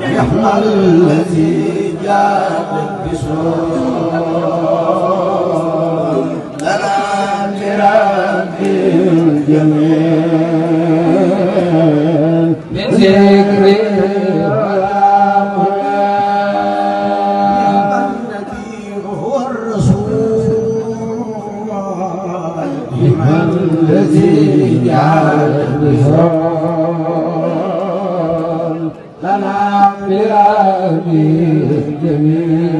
يحمل الذي جاء بسرور لنا برب الجميل من ذكر الذي جعل الوصال لنا بربي الجميل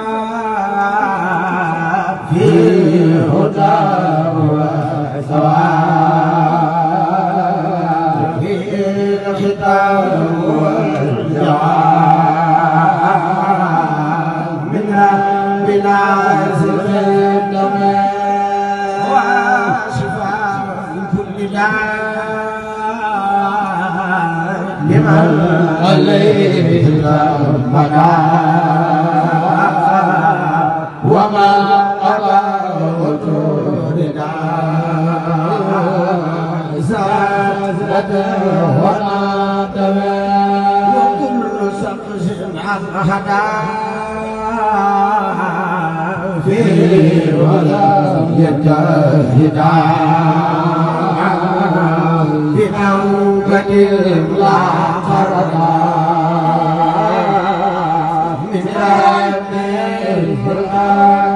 لمن عليه ربنا وما أبى وجودنا زادت وما وكل عن هدى فيه ولم يجتهد بأوبة لا قرنا Al-Quran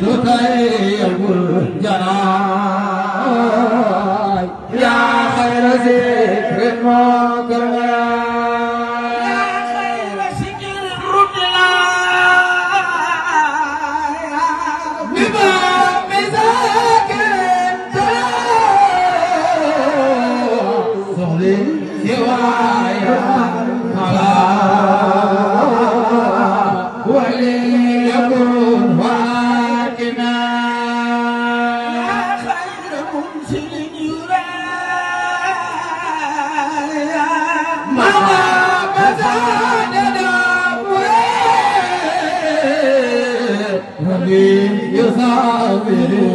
وليت طيب الجناي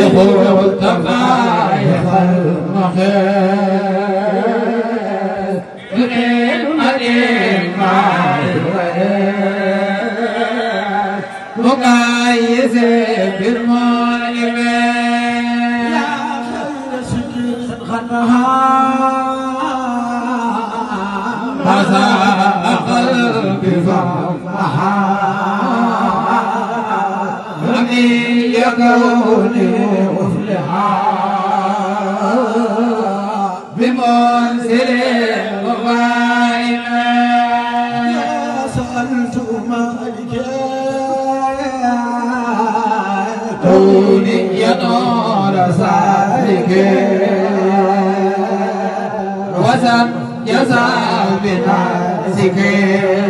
الأنيس لخلق فايخ المخير يريد مدين ما مقايس بالمؤلم يا خير سجن خنها هذا قلبي فضحا يكوني مفلحا وزن جزاء بناسك بما